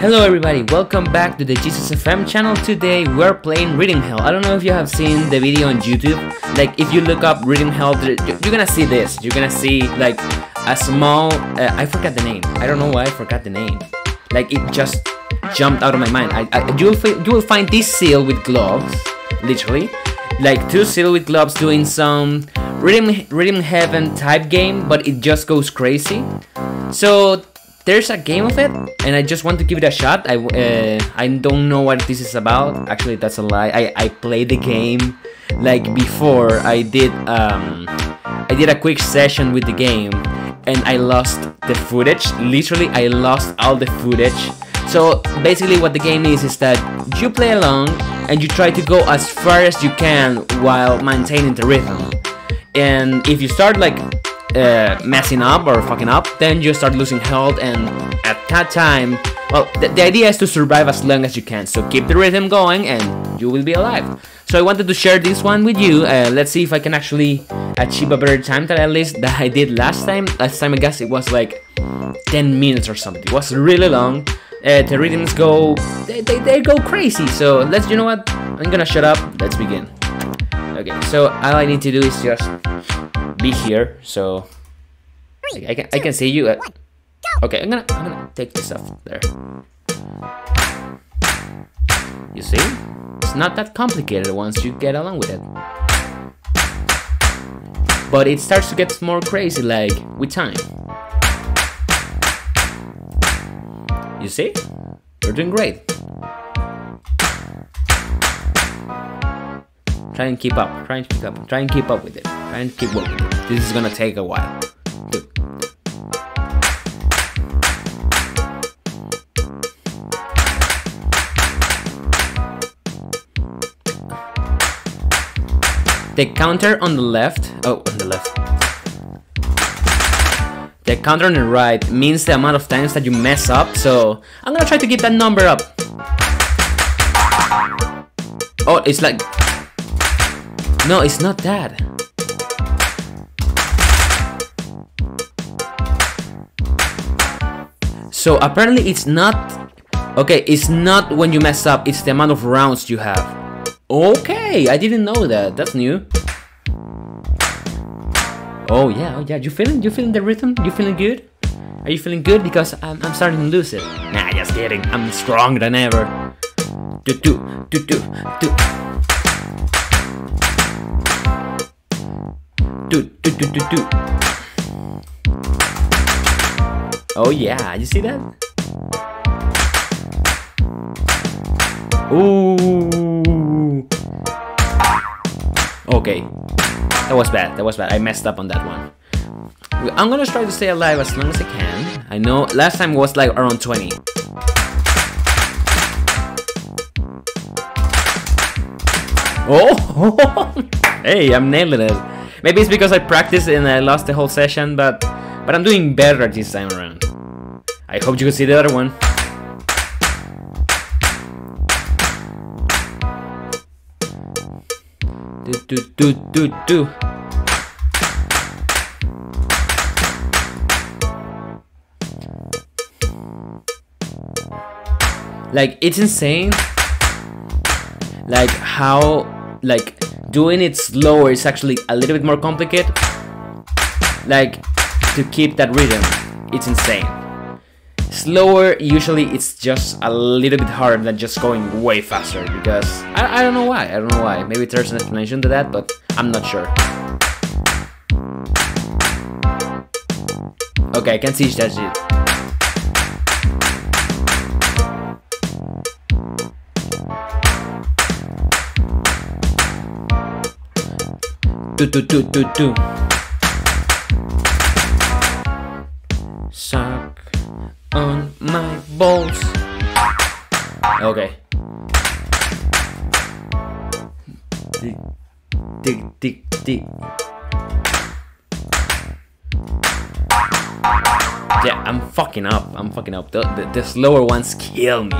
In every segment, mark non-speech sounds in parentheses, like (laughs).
Hello everybody, welcome back to the Jesus FM channel. Today we're playing Rhythm Hell. I don't know if you have seen the video on YouTube. Like if you look up Rhythm Hell, you're gonna see this. You're gonna see like a small, uh, I forgot the name. I don't know why I forgot the name. Like it just jumped out of my mind. I, I you, will you will find this seal with gloves, literally. Like two seal with gloves doing some Rhythm, Rhythm Heaven type game, but it just goes crazy. So there's a game of it, and I just want to give it a shot. I, uh, I don't know what this is about. Actually, that's a lie. I, I played the game like before. I did um, I did a quick session with the game, and I lost the footage. Literally, I lost all the footage. So basically, what the game is is that you play along and you try to go as far as you can while maintaining the rhythm. And if you start like uh, messing up or fucking up, then you start losing health, and at that time, well, th the idea is to survive as long as you can. So keep the rhythm going, and you will be alive. So I wanted to share this one with you. Uh, let's see if I can actually achieve a better time than at least that I did last time. Last time I guess it was like 10 minutes or something. It was really long. Uh, the rhythms go, they, they, they go crazy. So let's, you know what? I'm gonna shut up. Let's begin. Okay, so all I need to do is just be here, so I can I can see you. At, okay, I'm gonna I'm gonna take this off there. You see, it's not that complicated once you get along with it. But it starts to get more crazy, like with time. You see, you're doing great. Try and keep up. Try and keep up. Try and keep up with it. Try and keep it. This is gonna take a while. The counter on the left, oh, on the left. The counter on the right means the amount of times that you mess up, so I'm gonna try to keep that number up. Oh, it's like no, it's not that. So apparently it's not... Okay, it's not when you mess up, it's the amount of rounds you have. Okay, I didn't know that. That's new. Oh yeah, oh yeah. You feeling? You feeling the rhythm? You feeling good? Are you feeling good? Because I'm, I'm starting to lose it. Nah, just kidding. I'm stronger than ever. Do do do do do. Do do do do do. Oh yeah, you see that? Ooh. Okay. That was bad. That was bad. I messed up on that one. I'm gonna try to stay alive as long as I can. I know last time was like around 20. Oh! (laughs) hey, I'm nailing it. Maybe it's because I practiced and I lost the whole session, but but I'm doing better this time around. I hope you can see the other one. Do do do do do. Like it's insane. Like how like doing it slower is actually a little bit more complicated. Like, to keep that rhythm, it's insane. Slower, usually it's just a little bit harder than just going way faster because I, I don't know why, I don't know why. Maybe there's an explanation to that, but I'm not sure. Okay, I can see that shit. Do do do do do. Suck on my balls. Okay. Dig, dig, dig, dig. Yeah, I'm fucking up. I'm fucking up. The, the, the slower ones kill me.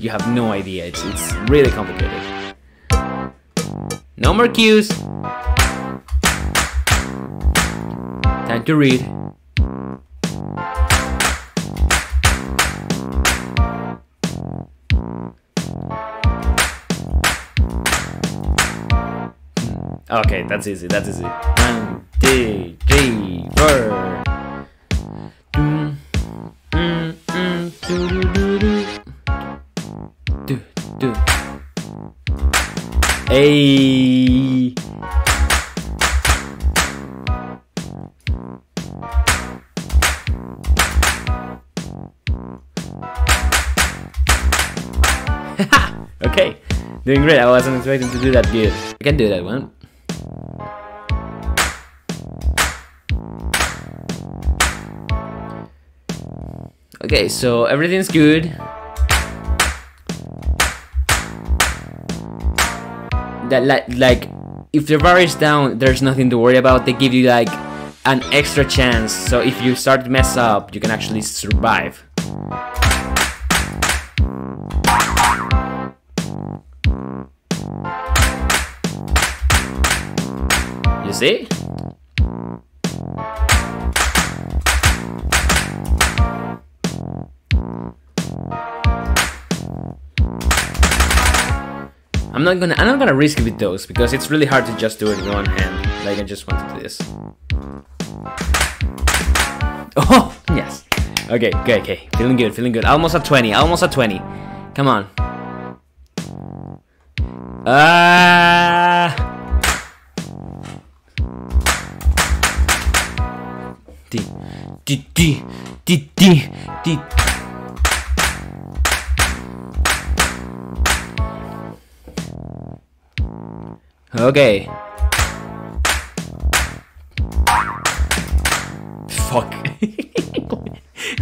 You have no idea. It's it's really complicated. No more cues. Time to read. Okay, that's easy, that's easy. One, two, three, four. Do, do, do, do. Do, do. Hey. (laughs) okay, doing great. I wasn't expecting to do that good. I can do that one. Okay, so everything's good. That like like if the bar is down, there's nothing to worry about. They give you like an extra chance. So if you start to mess up, you can actually survive. You see? I'm not gonna I'm not gonna risk it with those because it's really hard to just do it in one hand. Like I just want to do this. Oh (laughs) yes. Okay, okay, okay. Feeling good, feeling good. Almost at 20, almost at 20. Come on. Ah D D D D D Okay.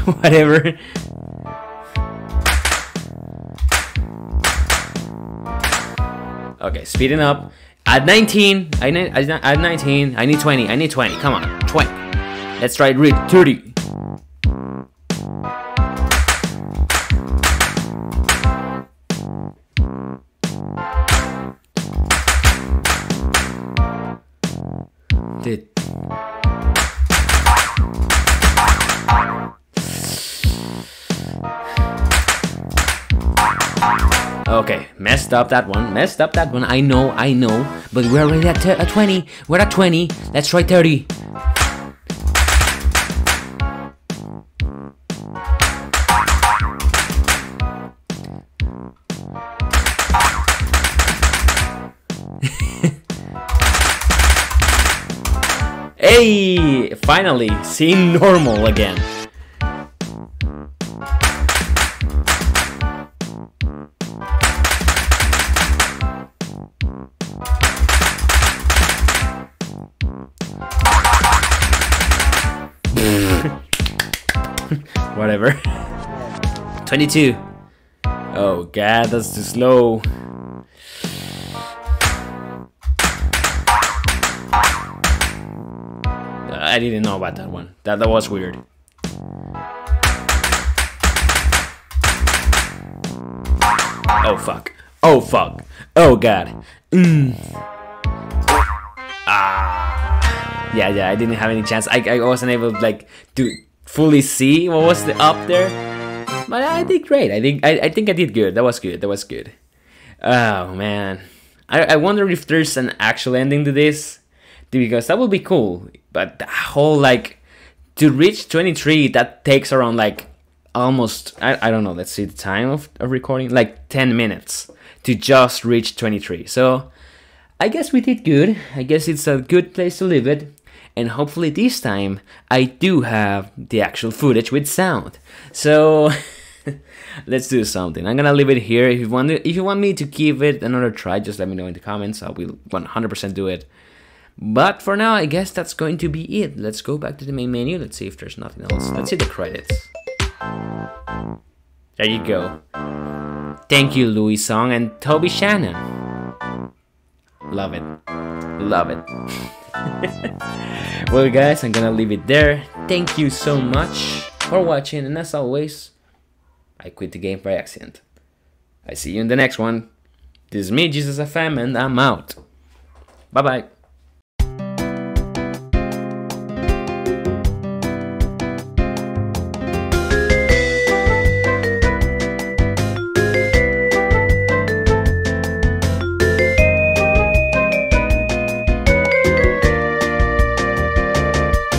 (laughs) Whatever. Okay, speeding up. At 19, I need at 19, I need 20. I need 20. Come on, 20. Let's try read 30. Dude. Okay, messed up that one, messed up that one, I know, I know, but we're already at, at 20, we're at 20, let's try 30. (laughs) Hey! Finally, seeing normal again. Whatever. 22. Oh god, that's too slow. I didn't know about that one. That that was weird. Oh fuck. Oh fuck. Oh god. Mm. Ah. Yeah, yeah. I didn't have any chance. I I wasn't able like to fully see what was the up there. But I did great. I think I, I think I did good. That was good. That was good. Oh man. I, I wonder if there's an actual ending to this because that would be cool. But the whole like to reach 23, that takes around like almost I, I don't know. Let's see the time of, of recording, like 10 minutes to just reach 23. So I guess we did good. I guess it's a good place to leave it. And hopefully this time I do have the actual footage with sound. So (laughs) let's do something. I'm gonna leave it here. If you want, if you want me to give it another try, just let me know in the comments. I will 100% do it. But for now, I guess that's going to be it. Let's go back to the main menu. Let's see if there's nothing else. Let's see the credits. There you go. Thank you, Louis Song and Toby Shannon. Love it. Love it. (laughs) (laughs) well, guys, I'm gonna leave it there. Thank you so much for watching, and as always, I quit the game by accident. I see you in the next one. This is me, Jesus FM, and I'm out. Bye bye.